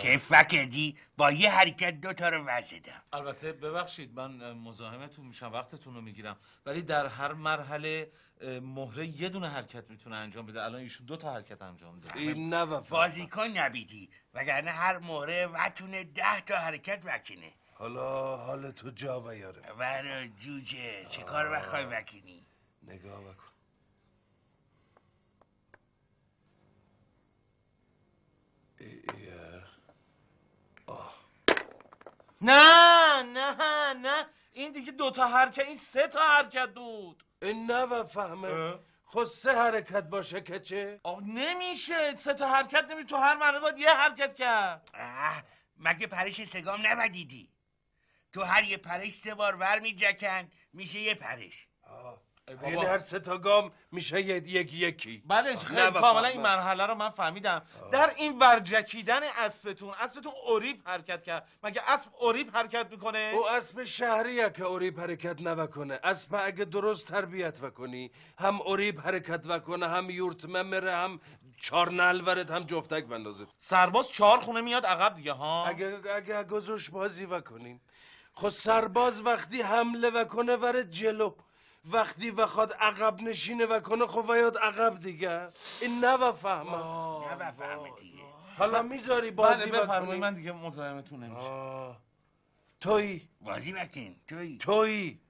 کیف کردی با یه حرکت دو تا رو وزدم. البته ببخشید من مزاحمتون میشم وقتتون رو می‌گیرم. ولی در هر مرحله مهره یه دونه حرکت می‌تونه انجام بده. الان ایشون دو تا حرکت انجام داده. این نه بازیکن نبیدی وگرنه هر مهره وتونه ده تا حرکت وکنه حالا حال تو جا و یاره. ورا جوجه چه کار بخوای وکنی نگاه بکن. نه نه نه. این دیگه دو تا حرکت این سه تا حرکت بود. این نه فهمه. خود سه حرکت باشه که چه؟ آه نمیشه. سه تا حرکت نمیشه تو هر مرحله باید یه حرکت کرد. مگه پرش سگام نبدیدی؟ تو هر یه پرش سه بار ور میجکن میشه یه پرش. یعنی هر سه تا گام میشه یک یکی بله خیلی کاملا این مرحله رو من فهمیدم. در این ورجکیدن اسبتون اسبتون اوریب حرکت کرد. مگه اسب اوریب حرکت می‌کنه؟ او اسب شهریه که اوریب حرکت نوکنه اسب اگه درست تربیت وکنی هم اوریب حرکت وکنه هم یورت ممره هم چار نلورت هم جفتک بندازه. سرباز چهار خونه میاد عقب دیگه ها؟ اگه اگه گذوش بازی وکنیم خب سرباز وقتی حمله وکنه ورد جلو. وقتی بخواد عقب نشینه و کنه خب یاد عقب دیگه. این نه فهمه نه فهمه دیگه حالا می‌ذاری بازی بله بفرمایید من دیگه مزاحمتون نمیشه تویی بازی بکن تویی تویی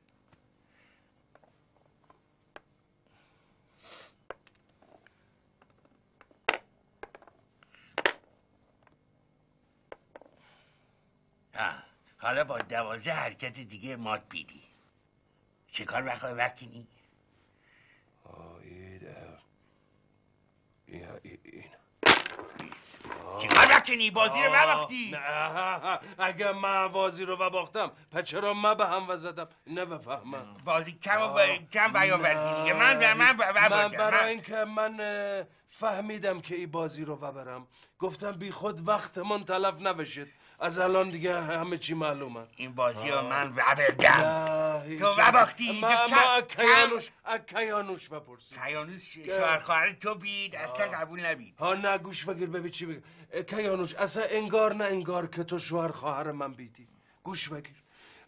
حالا با دوازه حرکت دیگه مات بیدی. چه کار بخواه وکنی؟ چه کار بکنی؟ بازی رو بباختی؟ نه اگه من بازی رو بباختم پس چرا من به هم وزدم؟ نه بفهمم. بازی کم و کم بیاوردی دیگه. من به من من برای اینکه من فهمیدم که این بازی رو ببرم گفتم بی خود وقتمون تلف نبشید از الان دیگه همه چی معلومه. این بازی رو من وبردم تو وباختی ما ما کیانوش کیانوش بپرسی کیانوش شوهر خواهر تو بید اصلا قبول نبید. ها نه گوش بگیر ببین چی بگیر کیانوش اصلا انگار نه انگار که تو شوهر خواهر من بیدی. گوش بگیر.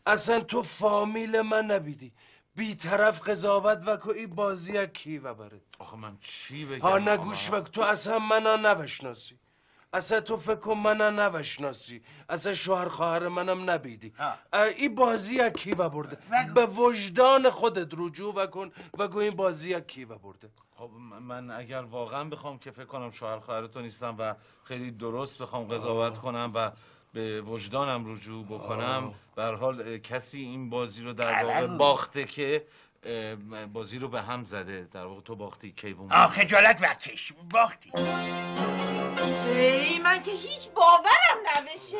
اصلا تو فامیل من نبیدی. بی طرف قضاوت و این بازی کی ببره آخه من چی بگم؟ ها نه گوش بگیر. تو اصلا منو نبشناسی. اصلا تو فکر کن منم نبشناسی. اصلا شوهر خواهر منم نبیدی. این بازی کی و برده؟ به وجدان خودت رجوع وکن و گو این بازی کی و برده؟ خب من اگر واقعا بخوام که فکر کنم شوهر خواهر تو نیستم و خیلی درست بخوام قضاوت کنم و به وجدانم رجوع بکنم به حال کسی این بازی رو در واقع باخته که بازی رو به هم زده. در واقع تو باختی کیوون. آه خجالت وکش باختی. ای من که هیچ باورم نمیشه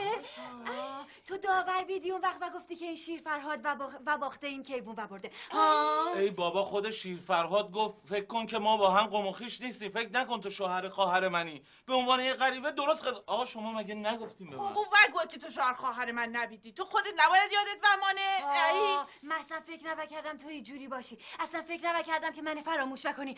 تو داور بیدی اون وقت و گفتی که این شیر فرهاد و, باخته این کیوون و برده. ای بابا خود شیر فرهاد گفت فکر کن که ما با هم قم و خیش نیستیم. فکر نکن تو شوهر خواهر منی. به عنوان یه غریبه درست خز آقا شما مگه نگفتیم به من؟ خب و که تو شوهر خواهر من نبیدی. تو خودت نباید یادت بمانه. ای. من اصلا فکر نکردم تو جوری باشی. اصلا فکر نکردم که من فراموش بکنی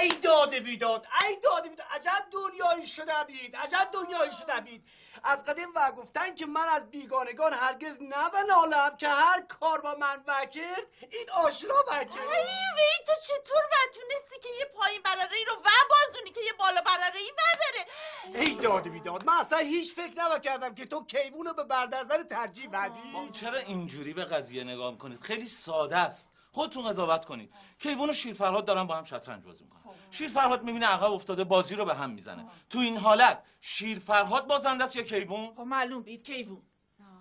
ای داده بیداد ای داده بیداد. عجب دنیایی شده بید عجب دنیایی شده بید از قدیم و گفتن که من از بیگانگان هرگز نبنالم که هر کار با من وکرد این آشنا وکرد وی تو چطور و تونستی که یه پایین براره ای رو و بازونی که یه بالا براره ای بره؟ ای داد بیداد من اصلا هیچ فکر کردم که تو کیوون رو به بردرزن ترجیح بدی. چرا اینجوری به قضیه نگاه کنید خیلی ساده است. خودتون قضاوت کنید. کیوون و شیرفرهاد دارن با هم شطرنج بازی می‌کنن. شیرفرهاد می‌بینه عقب افتاده بازی رو به هم می‌زنه. تو این حالت شیرفرهاد بازنده است یا کیوون خب معلوم بید کیوون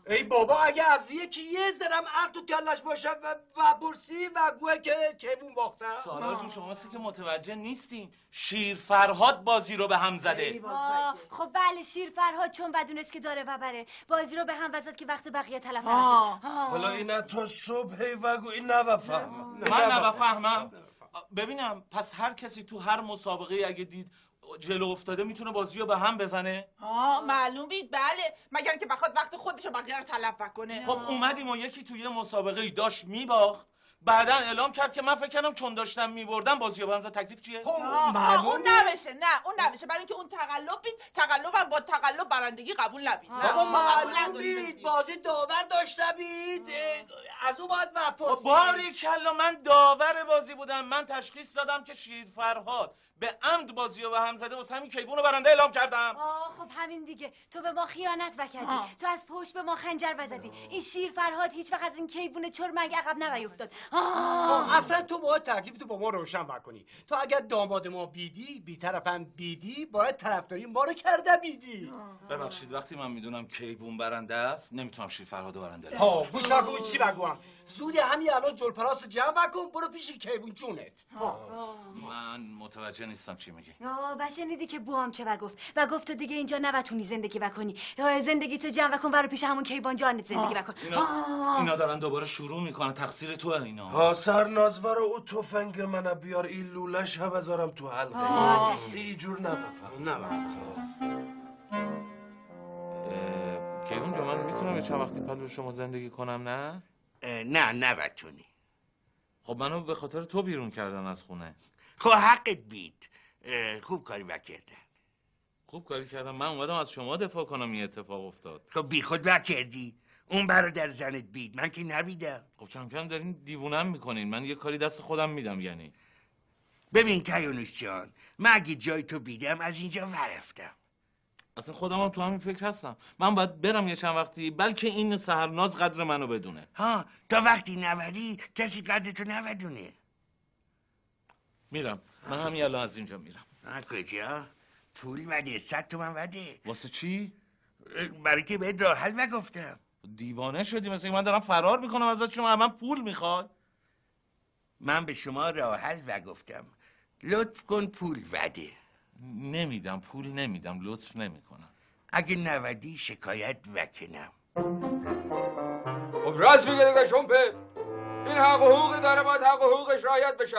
ای بابا اگه از یکی یه زرم عقل تو کلش باشه و, و برسی و گوه که کیوون باخته. سالا جون شما که متوجه نیستین شیر فرهاد بازی رو به هم زده. خب بله شیر فرهاد چون بدونست که داره و بره. بازی رو به هم وزد که وقت بقیه تلف نشه. حالا اینا تو صبح وگو این نوفهمم من نوفهمم. ببینم پس هر کسی تو هر مسابقه اگه دید جلو افتاده می‌تونه بازی رو به هم بزنه؟ آه معلوم بید بله. مگر که بخواد وقت خودش رو بقیه رو تلف کنه. خب اومدیم و یکی توی مسابقه داشت میباخت. بعدا اعلام کرد که من فکر کردم چون داشتم میبردم بازی با همزه تکلیف چیه؟ خب اون نبشه نه اون نبشه. برای اینکه اون تقلب بید تقلبم با تقلب برندگی قبول نبید. بابا معلوم بید. بازی داور داشته بید. از او باید وپرسی باری کلا من داور بازی بودم. من تشخیص دادم که شیر فرهاد به عمد بازی رو به هم زده واسه همین کیوون رو برنده اعلام کردم. آه خب همین دیگه. تو به ما خیانت وکردی آه. تو از پشت به ما خنجر وزدی این شیر فرهاد هیچ وقت از این کیوون چور مگه عقب نیفتاد. آه. اصلا تو باید تکلیف تو با ما روشن بکنی تو اگر داماد ما بیدی بی طرفم بیدی باید طرفداری ما رو کرده بیدی. ببخشید وقتی من می‌دونم کیوون برنده است نمی‌تونم شیر فرهاد برنده ها گوش نکن چی بگوام زودی همین الان جلپراس جمع بکن برو پیش کیوون جونت. من متوجه نیستم چی میگی. آه و شنیدی که بوام چه و گفت. و گفت تو دیگه اینجا نبتونی زندگی بکنی زندگی تو جمع کن و رو پیش همون کیوان جانت زندگی بکن اینا. اینا دارن دوباره شروع می‌کنن تقصیر تو اینا. ها سرنازور او تفنگ من بیار این لولش هم بذارم تو حلقه. اینجور نبفهم. نه اه، کیوون جا من می‌تونم یه چند وقتی پلو شما زندگی کنم نه؟ نه نبتونی خب منو به خاطر تو بیرون کردن از خونه. خب حقت بید خوب کاری وکردن خوب کاری کردم من اومدم از شما دفاع کنم این اتفاق افتاد. خب بی خود وکردی اون برادر زنت بید من که نبیدم. خب کم کم دارین دیوونم می‌کنین. من یه کاری دست خودم میدم یعنی. ببین کیانوش جان من اگه جای تو بیدم از اینجا ورفتم اصلا خودم هم تو همین فکر هستم. من باید برم یه چند وقتی بلکه این سهرناز قدر منو بدونه. ها تا وقتی نوری کسی قدر تو نودونه. میرم. من همین الان از اینجا میرم. ها کجا؟ پول وده صد تومن وده واسه چی؟ برای که بهت راه حل وگفتم دیوانه شدی مثل من دارم فرار می‌کنم ازت شما من پول می‌خواد من به شما راه حل وگفتم لطف کن پول وده نمیدم پول نمیدم لطف نمی‌کنم. اگه نودی شکایت وکنم. خب راست میگه دیگه شمپه این حق و حقوقی داره باید حق و حقوقش رعایت بشه.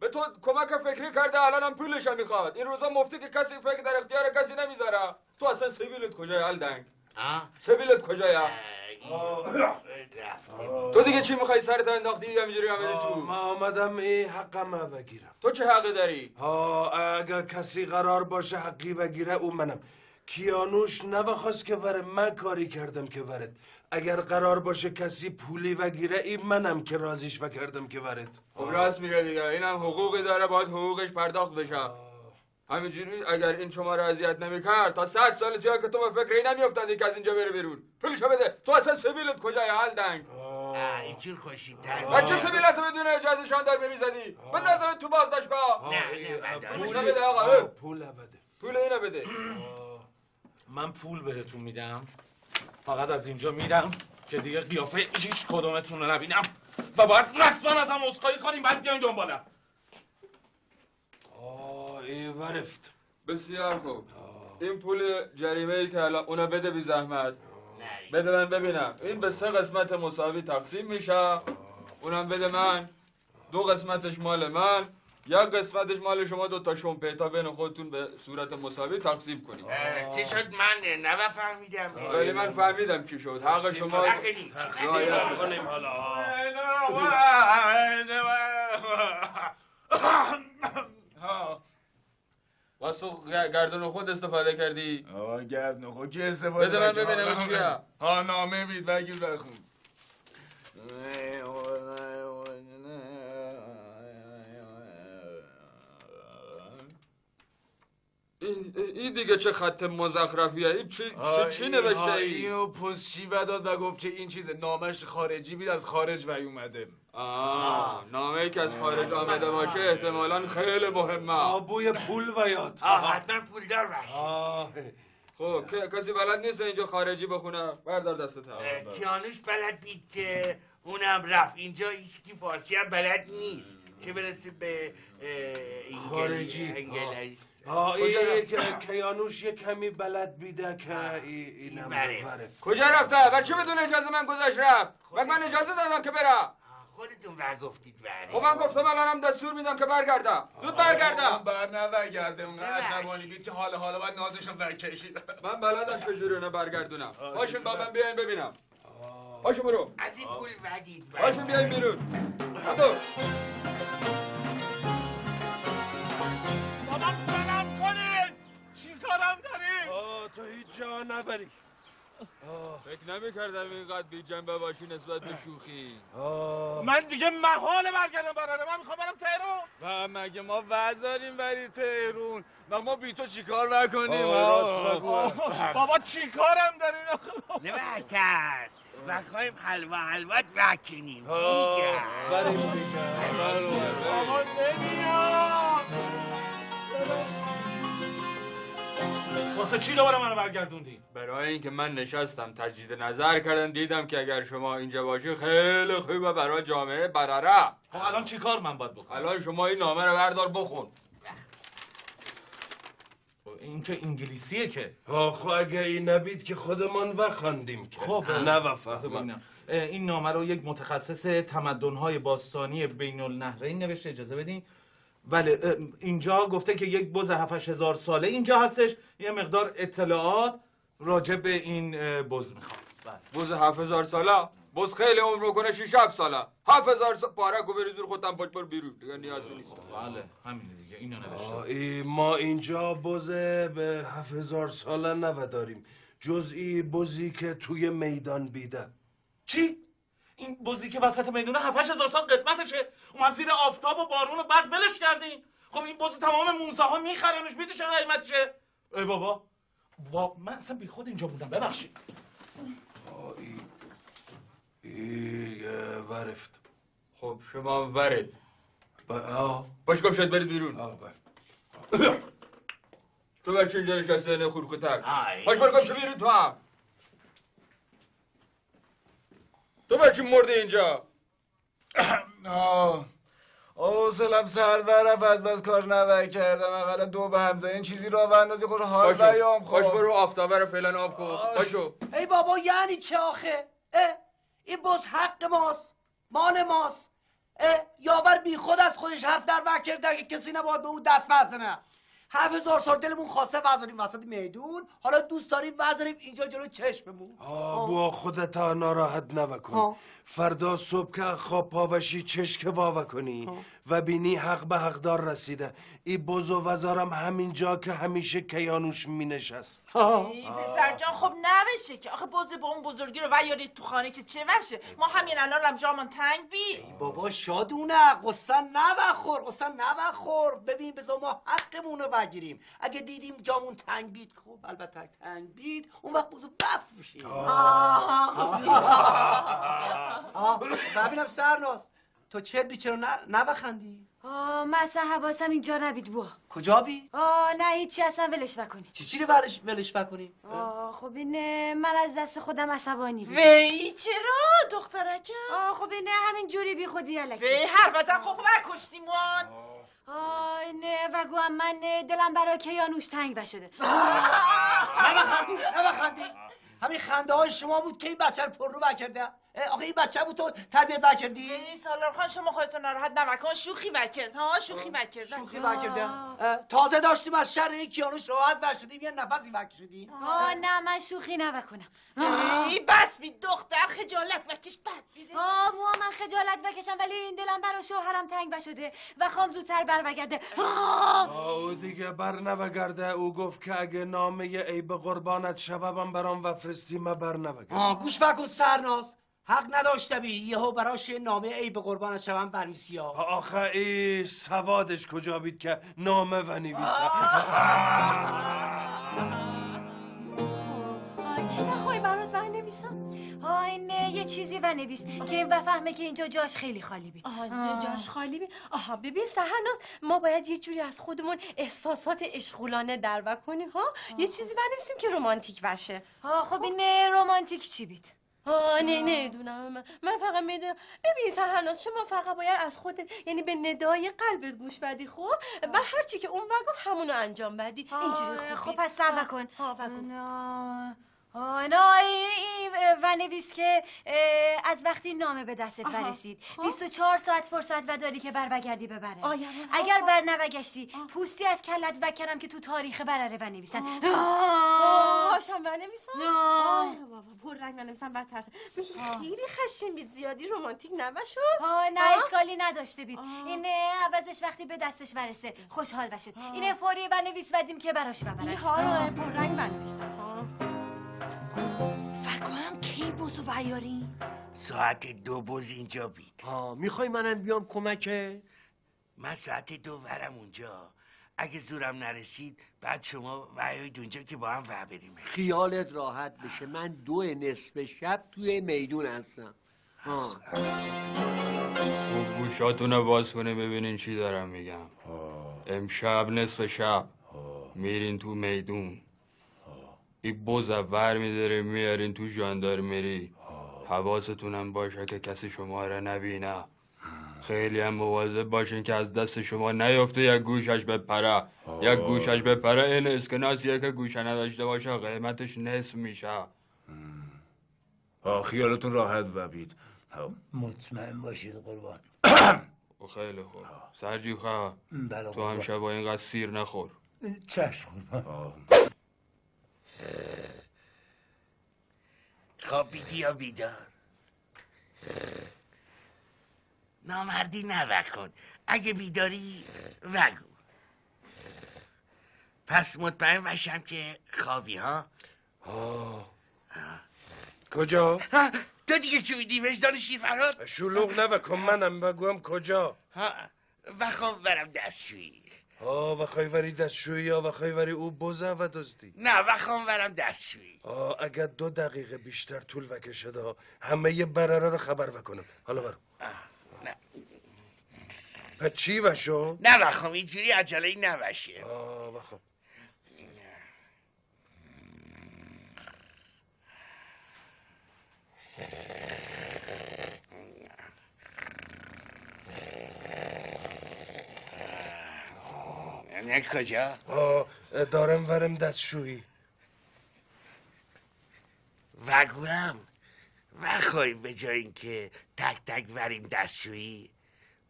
به تو کمک فکری کرده الان هم پولش هم می‌خواد. این روزا مفتی که کسی فکر در اختیار کسی نمی‌ذاره. تو اصلا سبیلت کجای الدنگ سبیلت کجای تو دیگه چی می‌خوای سرت انداختی؟ همینجوری همینی تو. ما آمدم این حقم بگیرم تو چه حقی داری؟ ها اگر کسی قرار باشه حقی بگیره او منم. کیانوش نبخواست که وره من کاری کردم که ورد اگر قرار باشه کسی پولی بگیره این منم که رازیش و کردم که ورد خب راست میگه دیگه. اینم حقوقی داره باید حقوقش پرداخت بشه. همینجوری اگر این شما رو اذیت نمی‌کرد تا صد سال سیاه که تو به فکر این نمیافتادی که از اینجا بره بیرون. پولشو بده. تو اصلا سبیلت کجای حلدنگ آه، اینجور خوشیم تر بچه سبیلت بدون اجازه شاندار بریزدی؟ بندازم تو بازداشتگاه. نه نه من پولش دارم. بده آقا. پول بده. پول اینو بده. من پول بهتون میدم. فقط از اینجا میرم که دیگه قیافه هیچ کدومتون رو نبینم. و باید رسما ازم عذرخواهی کنیم بعد بیاین دنبالم. ورفت بسیار خوب. این پول جریمه ای که الان اونو بده بی زحمت. بده من ببینم. این به سه قسمت مساوی تقسیم میشه. اونم بده من. دو قسمتش مال من. یک قسمتش مال شما. دو تا شنپیتا بین خودتون به صورت مساوی تقسیم کنید. چه شد؟ من نفهمیدم. ولی من فهمیدم چی شد. حق شما. رعایت کنیم حالا. تو گ- گردن خود استفاده کردی آه گرد نخو چه استفاده بده من؟ ببینم چیه؟ ها نامه بید بگیر بخون این, دیگه چه خط مزخرفیه این چی, چی, چی نوشته ای؟ اینو پست شیوه داد و گفت که این چیز نامش خارجی بید از خارج وی اومده آه نامه ای که از خارج آمده باشه احتمالا خیلی مهمه. آبوی پول و یاد. آه حتما پولدار باشه آه. خب کسی بلد نیست اینجا خارجی بخونه؟ بردار دستت اه، کیانوش بلد بید که اونم رفت. اینجا هیچکی فارسی هم بلد نیست. چه برسه به خارجی. انگلی- آه. کجا ای که کیانوش یه کمی بلد بیده که ای- اینم کجا رفته؟ بر چه بدون اجازه من گذاشت رفت؟ وقت من اجازه دادم که بره آه، خودتون ور گفتید بله خب من گفتم الانم دستور میدم که برگردم. زود برگردم. بر نوگرده اونقدر ببخشید. عصبانی بید که حال حالا باید نازشم برکشید من بلدم چجوری اونو برگردونم. باشین با من بیاین ببینم. باشین برو. از این پول ودید باشین بیاین بیرون. بدو بابا کنین. چی کارم داریم آه تو هیچ جا نبری. فکر نمی کردم اینقدر بی جنبه باشی نسبت به شوخی. آه. من دیگه محال برگردم براره من می‌خوام برم تهران. و مگه ما وزاریم بری تهرون و ما بی تو چیکار بگو. بابا چی کارم دارین آخه؟ نبکس و خواهیم حلوا حلوات بکنیم. بریم دیگه. بابا نمیام واسه چی دوباره منو برگردوندی برای اینکه من نشستم تجدید نظر کردم دیدم که اگر شما اینجا باشی خیلی خوبه برای جامعه برره. خب الان چی کار من باید بکنم؟ الان شما این نامه رو بردار بخون. خب این که انگلیسیه که. آه خب اگه این نبید که خودمان وخاندیم که. خب نه وفهمم این نامه رو یک متخصص تمدن‌های باستانی بین النهرین نوشته اجازه بدین؟ بله اینجا گفته که یک بز 7000 هزار ساله اینجا هستش. یه مقدار اطلاعات راجع به این بز می‌خواد بله. بوز هفت هزار ساله بوز خیلی عمر کنه شیش هفت ساله هفت هزار ساله پاره کو بری زور خودم پاک بر بیرون. دیگه نیازی نیست. بله همین دیگه اینو نوشته. ای ما اینجا بزه به هفت هزار ساله نوداریم جز ای بزی که توی میدان بیده. چی؟ این بزی که وسط می‌دونه 7000 هزار سال قدمتشه. اومد زیر آفتاب و بارون و بعد ولش کردین خب این بز تمام موزه ها میخرنش میدی چه قیمتشه؟ ای بابا. وا... من اصلا بی خود اینجا بودم. ببخشید. ای ای ورفت. خب شما ورد. با آه. باش گم شد برید بیرون. آه بله تو بچه اینجا نشسته نه خورکوتر باش بر گم شد بیرون تو هم. تو بچه مرده اینجا؟ آه. حوصلم سر برف از بس کار نبر کردم. اقلا دو به همزه این چیزی را اندازی خود حال بیام خب. باش برو آفتابه رو فعلا آب کن. باشو ای بابا یعنی چه آخه؟ اه؟ این بز حق ماست. مال ماست. اه؟ یاور بی خود از خودش حرف در کرده که کسی نباید به او دست بزنه. هفت هزار سال دلمون خواسته وزاریم وسط میدون. حالا دوست داریم وزاریم اینجا جلو چشممون. آه با خودت ناراحت نوکن. آه. فردا صبح که خواب پاوشی چشک واوا کنی و بینی حق به حقدار رسیده. ای بز و وزارم همین جا که همیشه کیانوش می نشست پسر جان خب نبشه که. آخه بازه با اون بزرگی رو ویارید تو خانه که چه وشه ما همین الان هم جامون تنگ بی بابا شادونه قصه نبخور قصه نبخور. ببین بذار ما حقمون رو بگیریم. اگه دیدیم جامون تنگ بید خب البته تنگ بید اون وقت بزر بف میشیم. آه، ببینم سرناز. تو چت بی چرا نبخندی؟ آه من اصلا حواسم اینجا نبید بوا کجا بی آه نه هیچی اصلا ولش بکنی چی چی رو ولش ولش بکنیم آه خب اینه من از دست خودم عصبانی بود. وی چرا؟ دخترکم آه خب اینه همین جوری بی خودی علکی وی هر بزن خب وکشتیمون آه اینه و گوهم من دلم برای کیانوش تنگ بشده نبخندی نبخندی. همین خنده های شما بود که این بچه رو پر رو بکرده آخه این بچه بود تو تربیت بکردی این سالار خان شما خودتون ناراحت نمکن شوخی وکرد ها شوخی وکرد شوخی بکرده اه، تازه داشتیم از شر این کیانوش راحت ور شدیم یه نفسی وکشیدیم آه. نه من شوخی نبکنم. ای بس بی دختر خجالت وکش بد بیده. آه مو من خجالت بکشم ولی این دلم برای شوهرم تنگ بشده و خوام زودتر بر بگرده آه او دیگه بر نوگرده او گفت که اگه نامه ای به قربانت شوم برام و فرستی ما بر نوگرده آه گوش بکن سرناز. حق نداشته بی یهو براش نامه ای به قربانت شوم برمیسی ها آخه ای سوادش کجا بید که نامه و نویسه آه، چی نخوای برات برنویسم؟ آه این یه چیزی و نویس که این فهمه که اینجا جاش خیلی خالی بید. آها جاش خالی بی آها ببین سهرناز ما باید یه جوری از خودمون احساسات اشغولانه در کنیم ها؟ یه چیزی بنویسیم که رومانتیک باشه. آه خب این رمانتیک چی بید؟ آه نه نه دونم من, فقط می‌دونم. ببین سهرناز شما فقط باید از خودت یعنی به ندای قلبت گوش بدی خب و هرچی که اون گفت همونو انجام بدی. اینجوری خب پس صبر کن. و نویس که از وقتی نامه به دستت آها، برسید خب. 24 ساعت فرصت و داری که بر وگردی ببره اگر. بر نوگشتی پوستی از کلت وکنم که تو تاریخ برره و نویسن. هاشم آه. آه بابا پر رنگ بنویسم بدتر. میگی خیلی خشن بید زیادی رومانتیک نباشو آه نه. اشکالی نداشته بید این اه، عوضش وقتی به دستش برسه خوشحال بشد این فوری و نویس بدیم که براش ببره ها رو پر رنگ بنوشتم فکر هم کی بوزو ویاری؟ ساعت دو بز اینجا بید. ها می‌خوای منم بیام کمکه من ساعت دو ورم اونجا. اگه زورم نرسید بعد شما وعید اونجا که با هم وع بریم. خیالت راحت بشه. من دو نصف شب توی میدون هستم. ها خوب گوشاتونو باز کنه ببینین چی دارم میگم. امشب نصف شب. میرین تو میدون. این بز ور میداره میارین تو ژاندارمری حواستونم باشه که کسی شما را نبینه. خیلی هم مواظب باشین که از دست شما نیفته یک گوشش بپره یک گوشش بپره این اسکناسیه که گوشه نداشته باشه قیمتش نصف میشه. آه. خیالتون راحت وبید مطمئن باشید قربان. خب خیلی خوب. سرجی خواه بله تو هم شبا اینقدر سیر نخور. چشم. قربان خوابیدی یا بیدار؟ نامردی نوکن اگه بیداری وگو. پس مطمئن باشم که خوابی ها؟ کجا؟ ها، تو دیگه چی میدی وجدان شیرفراد شلوغ نوکن منم بگویم کجا. ها، و خواب برم دستشویی. آه و خیوری دستشویی یا و خیوری او بزه و دزدی. نه و خواب برم دستشویی. آه اگر دو دقیقه بیشتر طول وکشه دا همه یه برره رو خبر وکنم. حالا برو نه. پس چی وشو؟ نه بخوام اینجوری عجله ای نباشه. آه و خب. نه کجا؟ آه دارم ورم دستشویی. وگویم وخوای به جای اینکه تک تک بریم دستشویی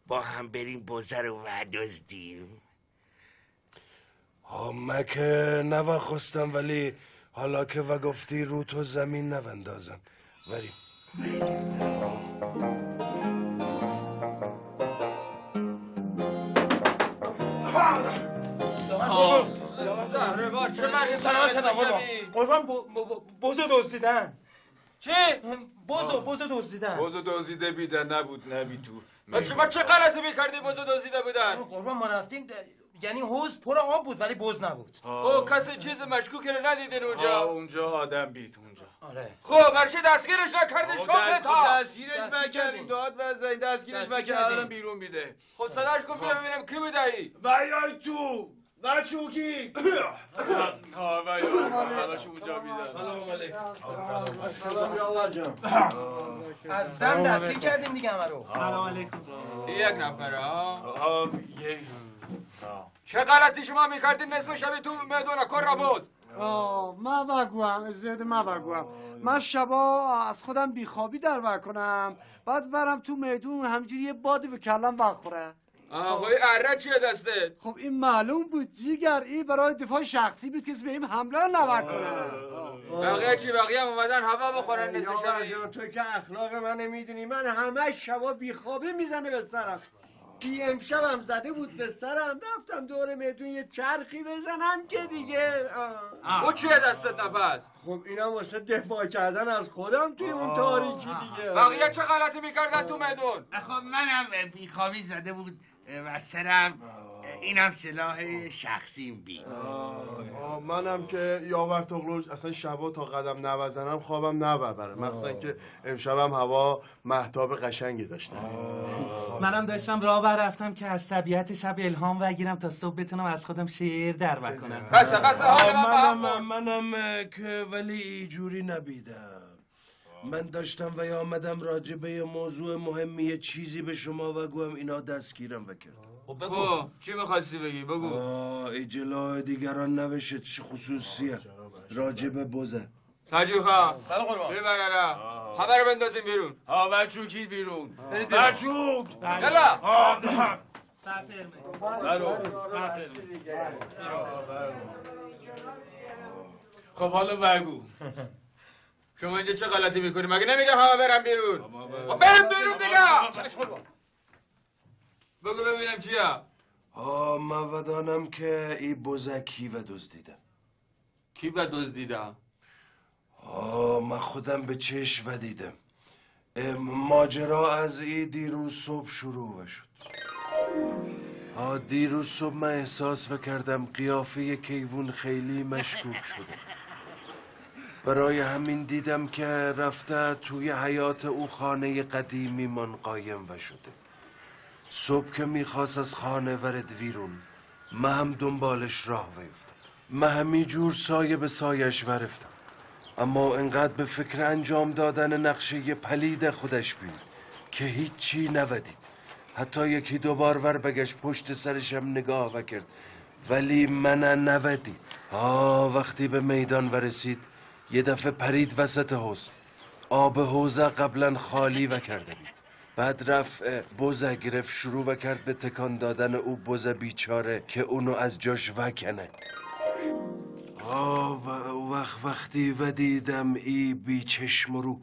با هم بریم بزر رو ودزدیم. آه من که نوخستم ولی حالا که و گفتی رو تو زمین نوندازم ولی سلام شدم قربان قربان بوزو دزدیدن چه؟ بوزو بوزو دزدیدن بازو دزدیده بیدن نبود نبی تو شما چه غلطی می‌کردی بزو دزدیده بودن قربان ما رفتیم یعنی حوز پر آب بود ولی بز نبود خب کسی چیز مشکوکی رو ندیدین اونجا اونجا آدم بیت اونجا آره خب برچه دستگیرش نکردین دست- تا دستگیرش دستگیر نکردیم کردیم. داد وزنی دستگیرش دستگیر نکردیم بیرون میده خب صداش کن بیا ببینم کی بودایی بیای تو و چوکی. ها همش اونجا میدن سلام از دم دستگیر کردیم دیگه همه رو سلام علیکم یک نفر ها یه چه غلطی شما می‌کردین نصف شبی تو میدون کر بود آه ما بگویم زیاد ما بگویم من شبا از خودم بیخوابی در بکنم بعد برم تو میدون همجوری یه بادی به کلم بخوره آه این اره چیه دسته؟ خب این معلوم بود جیگر این برای دفاع شخصی بود کسی به این حمله نکنه بقیه چی؟ بقیه هم اومدن هوا بخورن جان تو که اخلاق من نمی‌دونی من همه شبا بیخوابی می‌زنه به سرم. بی امشبم زده بود به سرم. رفتم دور میدون یه چرخی بزنم که دیگه. آه. او چیه دستت نپس خب اینم واسه دفاع کردن از خودم توی اون تاریکی دیگه. بقیه چه غلطی می‌کردن تو میدون؟ خب منم بیخوابی زده بود. و سرم اینم سلاح شخصیم بی منم که یاور تغلوش اصلا شبا تا قدم نوزنم خوابم نبره مخصوصا که امشبم هوا محتاب قشنگی داشته منم داشتم راه بر رفتم که از طبیعت شب الهام بگیرم تا صبح بتونم از خودم شعر در بکنم. حال من منم منم که ولی اینجوری نبیدم. من داشتم و یا آمدم راجع به یه موضوع مهمی یه چیزی به شما بگویم اینا دستگیرم بکرد خب چی می‌خواستی بگی؟ بگو. آه ای جلوه دیگران نوشت چه خصوصیه. راجع به بزه خواه بله قربان ببرره همه رو بندازیم بیرون. ها بچوکی بیرون. بچوک یلا برو خب حالا بگو. شما اینجا چه غلطی می‌کنی؟ مگه نمیگم همه برم بیرون؟ خب برم بیرون دیگه. بگو ببینم چیه. آه من ودانم که ای بزکی و دزدیدم. کی به دزدیدم آه من خودم به چشم ودیدم. ام، ماجرا از ای دیروز صبح شروع شد. آه دیروز صبح من احساس و کردم قیافه کیوون خیلی مشکوک شده. برای همین دیدم که رفته توی حیات او خانه قدیمی من قایم و شده. صبح که می‌خواست از خانه ورد ویرون من هم دنبالش راه ویفتم من همی جور سایه به سایش ورفتم. اما انقدر به فکر انجام دادن نقشه پلید خودش بید که هیچی نودید. حتی یکی دوبار ور بگشت پشت سرشم نگاه و کرد. ولی من نودید. آه وقتی به میدان ورسید یه دفعه پرید وسط حوز آب حوزه قبلا خالی و کرده بود. بعد رفت اه، بزه گرفت شروع و کرد به تکان دادن او بزه بیچاره که اونو از جاش وکنه. آه و وقت وقتی و دیدم ای بی چشم رو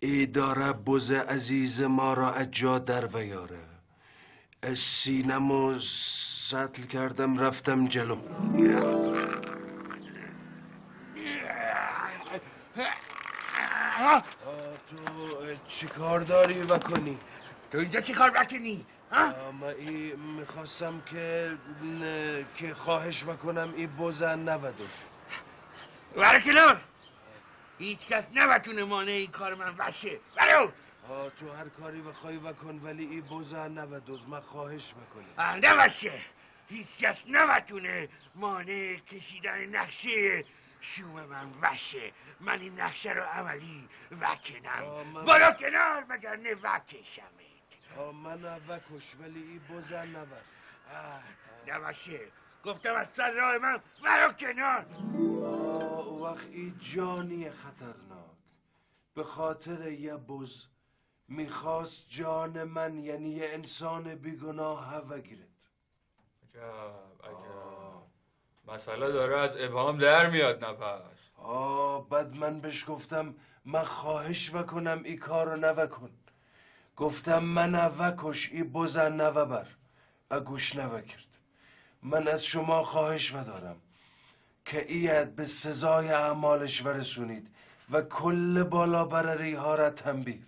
ای داره بز عزیز ما را از جا در ویاره. از سینمو سطل کردم رفتم جلو. تو چی کار داری و کنی؟ تو اینجا چی کار بکنی؟ من ای می‌خواستم که نه، که خواهش بکنم ای بزن نودست برو کنار؟ هیچ کس نبتونه مانع این کار من وشه برو تو هر کاری بخوای بکن ولی ای بزن نودست من خواهش بکنم. نباشه. هیچ کس نبتونه مانع کشیدن نقشه شوم من وشه. من این نقشه رو عملی وکنم. من- برو کنار مگر نه وکشمت. من وکش ولی ای بزن نبر. آه، نباشه گفتم از سر راه من برو کنار. آه او وقت ای جانی خطرناک. به خاطر یه بز می‌خواست جان من یعنی یه انسان بیگناه عجب عجب مسئله داره از ابهام در میاد نفس. آه بعد من بهش گفتم من خواهش وکنم ای کارو نوکن. گفتم من وکش ای بزن نوبر. اگوش نوکرد من از شما خواهش و دارم که ایت به سزای اعمالش ورسونید و کل بالا برری ها را تنبیه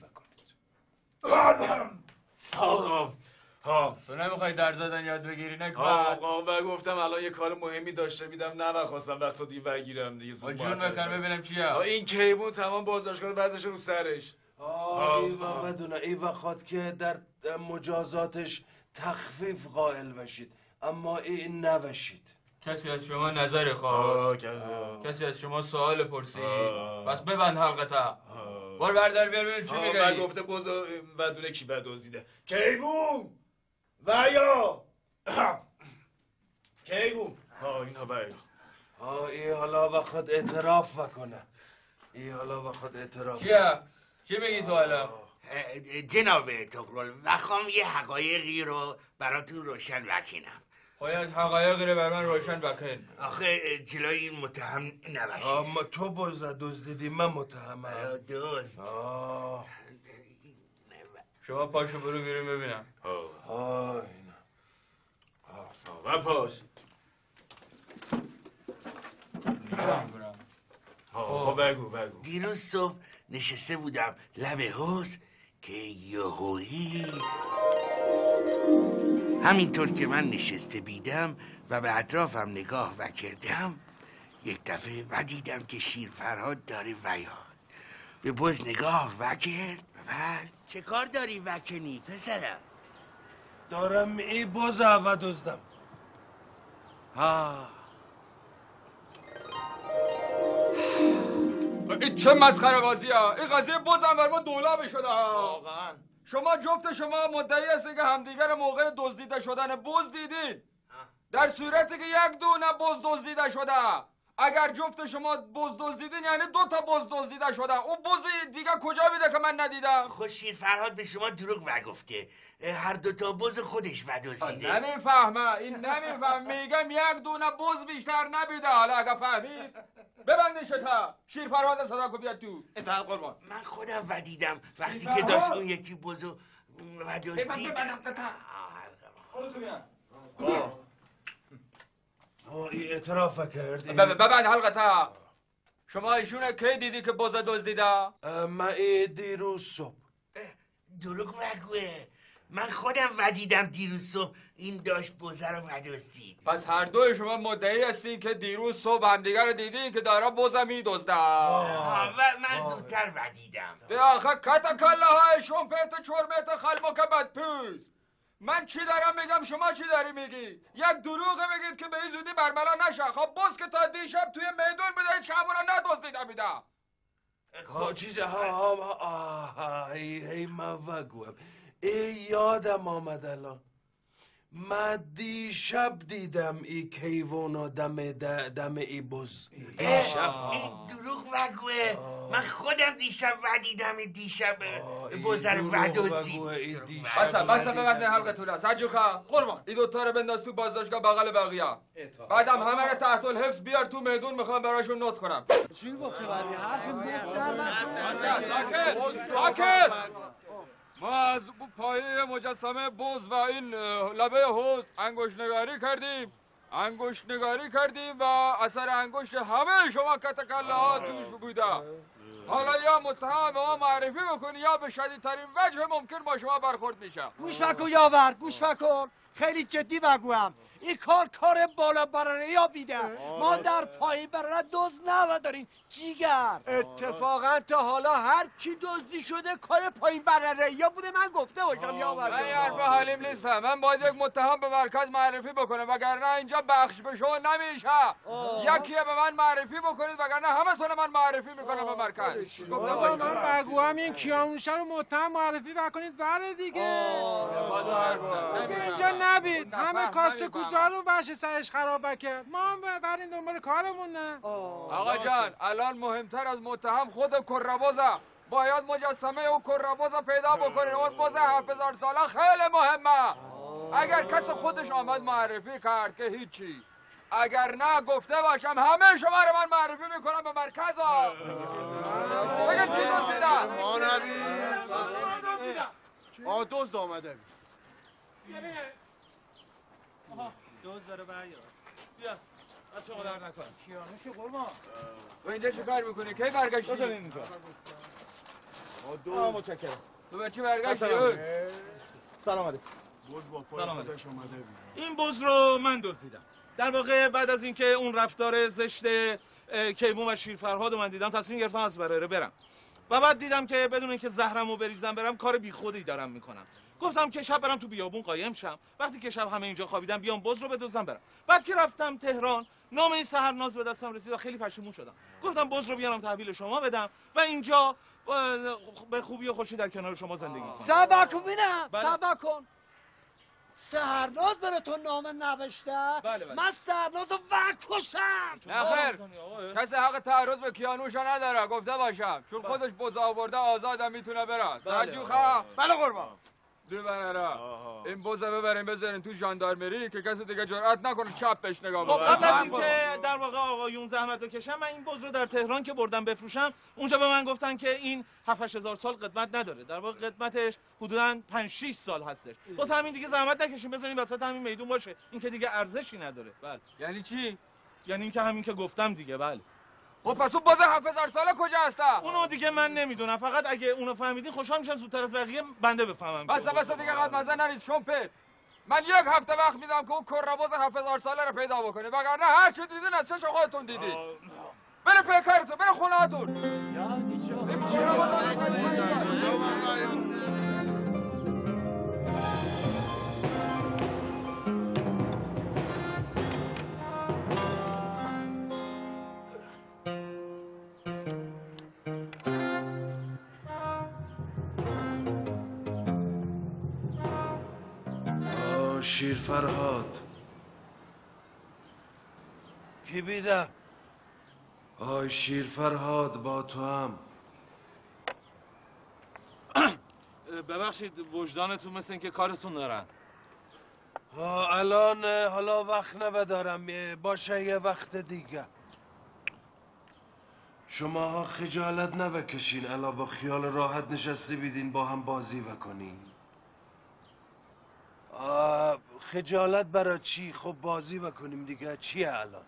ها. تو نمی‌خوای در زدن یاد بگیری نکبت آقا و گفتم الان یه کار مهمی داشته بیدم نمی‌خواستم وقت تو دیو بگیرم دیگه زود جون بکن. ببینم چیه آه، این کیبون تمام بازداشتگاه وزش رو سرش. آه ای و بدونه ای وقت که در مجازاتش تخفیف قائل بشید اما این نوشید کسی از شما نظر خواست کسی. از شما سوال پرسید؟ پس ببند حلقتا. بار بردار بیار ببین چی و گفته باز ودونه کی و دزدیده کیبون و یا کیبون ها اینا بایی آه ای حالا وقت اعتراف بکنه ای حالا وقت اعتراف چیه؟ چی میگی تو حالا؟ جناب تقرل وخوام یه حقایقی رو براتون روشن وکنم باید حقایقی رو بر من روشن بکن آخه جلوی این متهم ما تو بزد دزدیدی من متهمم دوست آه شما پاشو برو بیرون ببینم. آه اینا. و پاش خب بگو بگو دیروز صبح نشسته بودم لب حوز که یهویی. همینطور که من نشسته بیدم و به اطرافم نگاه و کردم یک دفعه و دیدم که شیر فرهاد داره ویاد. به بز نگاه و کرد چه کار داری وکنی پسرم؟ دارم ای بزه و دزدم. ها این چه مسخره بازی ها این قضیه بازم بر ما دولابه شده. ها واقعا. شما جفت شما مدعی هستید که همدیگر موقع دزدیده شدن بز دیدین. در صورتی که یک دونه بز دزدیده شده. اگر جفت شما بز دزدیدین یعنی دو تا بز دزدیده شدن. اون بز دیگه کجا میده که من ندیدم؟ خب شیر فرهاد به شما دروغ وگفته هر دو تا بز خودش ودوسیده نمی‌فهمه. این نمیفهم میگم یک دونه بز بیشتر نبیده. حالا اگه فهمید ببندی شتا شیر فرهاد صدا کو بیاد تو. اطاعت قربان. من خودم ودیدم. وقتی که داشت اون یکی بزو ودوسید این اعتراف کردی؟ ببند حلقتا شما ایشونه کی دیدی که بز دزدیده؟ من ای دیروز صبح. دروغ وگوه من خودم ودیدم دیروز صبح. این داشت بزه رو ودوستید پس هر دوی شما مدعی هستین که دیروز صبح همدیگه رو دیدین که داره بزه میدزده. و من زودتر ودیدم. به آخه کتا کله های شمپیت چرمت خلمو که بدپوز من چی دارم میگم؟ شما چی داری میگی؟ یک دروغ میگید که به این زودی برملا نشه. خب بز که تا دیشب توی میدون بده هیچ که همون رو ندزدیده میده ها چیز ها ها ها هی من وگوهم ای یادم آمد الان. من دیشب دیدم ای کیوانا دم دم ای بز دیشب این دروغ وگوه من خودم دیشب ودیدم این دیشب بزه رو ودوستید بس بس ببند حلقه طول است حجوخه قربان این دوتا رو بنداز تو بازداشتگاه بغل بقیه بعدم همه رو تحت الحفظ بیار تو میدون می‌خوام براشون نوت کنم چی گفته بعدی حرف ساکت ساکت ما از پایه مجسمه بز و این لبه حوز انگوش نگاری کردیم. انگوش نگاری کردیم و اثر انگوش همه شما کتکله ها توش بوده. حالا یا متهم ما معرفی بکنی یا به شدیدترین وجه ممکن با شما برخورد میشه. گوش فکن یاور گوش فکن خیلی جدی بگویم. این کار کار بالا برنه یا بیده؟ ما در پایین برنه دوز نداریم جیگر. اتفاقا تا حالا هر چی دزدی شده کار پایین برنه یا بوده من گفته باشم یاور من حرف حلیم نیستم. من باید یک متهم به مرکز معرفی بکنم. وگرنه اینجا بخش به شما نمیشه. یکی به من معرفی بکنید وگرنه همه تون من معرفی می‌کنم به مرکز. گفتم من بگوام این کیاموشه رو متهم معرفی بکنید بله دیگه. اینجا نبید. همه کاسه کوزارو بشه سرش خراب کرد ما هم بریم دنبال کارمون نه آقا جان الان مهمتر از متهم خود کربازه باید مجسمه و کرباز پیدا بکنین اون باز هفت هزار ساله خیلی مهمه. اگر کس خودش آمد معرفی کرد که هیچی. اگر نه گفته باشم همه شما رو من معرفی می‌کنم به مرکز ها بگید کی دزدیدن ما نبید آ دوز آمده دوز داره برگرد. بیا از شما در نکنم کیانوش قربان. و اینجا چه کار می‌کنی؟ کی برگشتی؟ بذارین اینجا. آ متشکرم. تو به چی برگشتی؟ سلام علیکم. بز با پای سلام خودش اومده این بز رو من دزدیدم. در واقع بعد از اینکه اون رفتار زشت اه، کیوون و شیرفرهاد رو من دیدم تصمیم گرفتم از برره برم. و بعد دیدم که بدون اینکه زهرمو بریزم برم کار بیخودی دارم می‌کنم. گفتم که شب برم تو بیابون قایم شم. وقتی که شب همه اینجا خوابیدم بیام بز رو بدزدم برم. بعد که رفتم تهران نام این سهرناز به دستم رسید و خیلی پشیمون شدم. گفتم بز رو بیارم تحویل شما بدم و اینجا به خوبی و خوشی در کنار شما زندگی کنم صبر کن بینم بله. صبر کن. سهرناز بره تو نامه نوشته؟ بله، بله. من سهرناز رو وکشم نخیر کسی حق تعرض به کیانوش نداره گفته باشم. چون خودش بز آورده آزادم می‌تونه بره. سرجوخه. بله قربان. ببره این بزه ببرین بذارین تو ژاندارمری که کسی دیگه جرأت نکنه چپ بهش نگاه خب بکنه. قبل از اینکه در واقع آقایون زحمت بکشم من این بز رو در تهران که بردم بفروشم اونجا به من گفتن که این 7 هزار سال قدمت نداره. در واقع قدمتش حدودا 5 6 سال هستش. واسه همین دیگه زحمت نکشیم بذاریم وسط همین میدون باشه. این که دیگه ارزشی نداره. بله. یعنی چی؟ یعنی اینکه همین که گفتم دیگه. بله. خب پس اون باز 7000 ساله کجا هسته اونو دیگه من نمی‌دونم. فقط اگه اونو فهمیدین خوشحال میشم زودتر از بقیه بنده بفهمم بس بس دیگه قد مزه نریز شمپت من یک هفته وقت میدم که اون کرباز 7000 ساله رو پیدا بکنه وگرنه هر چی دیدین از چش خودتون دیدی بره پیکرتون بره خونهاتون فرهاد. کی بیده؟ آی شیر فرهاد با تو هم. ببخشید وجدانتون مثل اینکه کارتون دارن. ها الان حالا وقت ندارم باشه یه وقت دیگه. شما ها خجالت نبکشین الا با خیال راحت نشسته بیدین با هم بازی وکنین. آه، خجالت برای چی؟ خب بازی وکنیم دیگه. چیه الان؟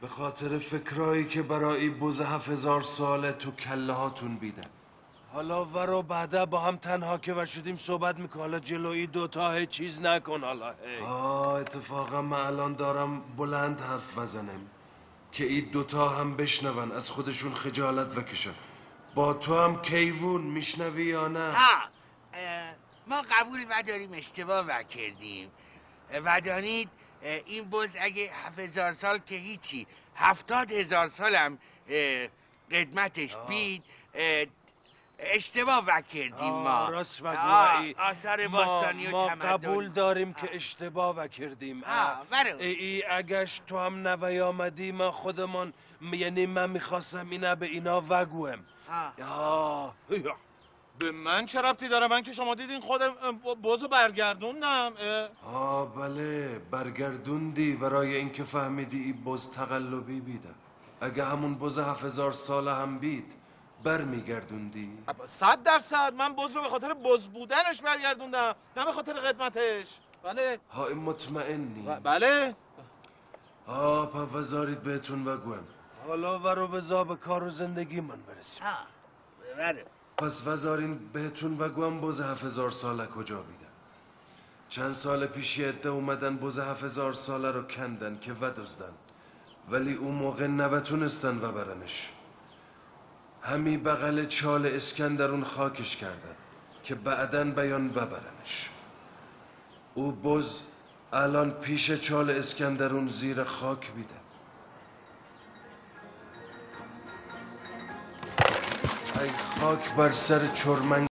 به خاطر فکرایی که برای بوز هفت هزار ساله تو کله هاتون بیدن. حالا ورو بعدا با هم تنها که و شدیم صحبت میکن حالا جلوی دوتا هیچ چیز نکن حالا هی. آه اتفاقا من الان دارم بلند حرف بزنم که این دوتا هم بشنون از خودشون خجالت بکشن. با تو هم کیوون میشنوی یا نه؟ آه اه، ما قبول و داریم اشتباه و کردیم. و دانید این بز اگه هفت هزار سال که هیچی. هفتاد هزار سال هم اه، قدمتش بید. اه، اشتباه و کردیم ما. آه، راست آه، آثار ما, باستانی و ما قبول داریم که اشتباه و کردیم آه، برو. ای, ای اگش تو هم نوی آمدی من خودمان یعنی من می‌خواستم اینا به اینا وگویم. آه. به من چه ربطی داره؟ من که شما دیدین خودم بازو برگردوندم. آه بله برگردوندی. برای اینکه فهمیدی این بز تقلبی بیده اگه همون بز هفت هزار ساله هم بید برمیگردوندی. صد درصد. من بز رو به خاطر بز بودنش برگردوندم نه به خاطر خدمتش. بله. ها این مطمئنی بله. آه پا وزارید بهتون وگویم حالا ورو بزا به کار و زندگی من برسیم. بله. پس وزارین بهتون وگویم بز هفت هزار ساله کجا بیده چند سال پیش یه اومدن بز هفت هزار ساله رو کندن که ودزدن. ولی اون موقع نبتونستن و برنش همی بغل چال اسکندرون خاکش کردن که بعدن بیان ببرنش او بز الان پیش چال اسکندرون زیر خاک بیده ای خاک بر سر چرمن